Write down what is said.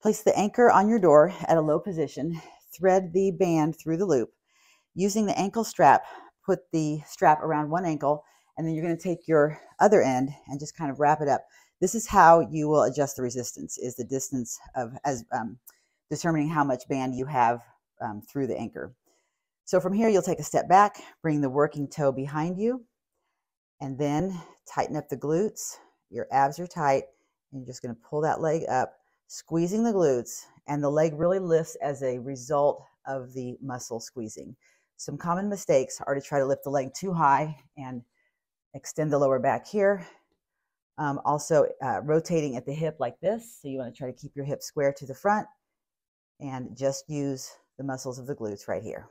Place the anchor on your door at a low position. Thread the band through the loop. Using the ankle strap, put the strap around one ankle, and then you're going to take your other end and just kind of wrap it up. This is how you will adjust the resistance, is the distance of as um, determining how much band you have um, through the anchor. So from here, you'll take a step back, bring the working toe behind you, and then tighten up the glutes. Your abs are tight, and you're just going to pull that leg up, squeezing the glutes, and the leg really lifts as a result of the muscle squeezing. Some common mistakes are to try to lift the leg too high and extend the lower back here. Um, also, uh, rotating at the hip like this. So you want to try to keep your hip square to the front and just use the muscles of the glutes right here.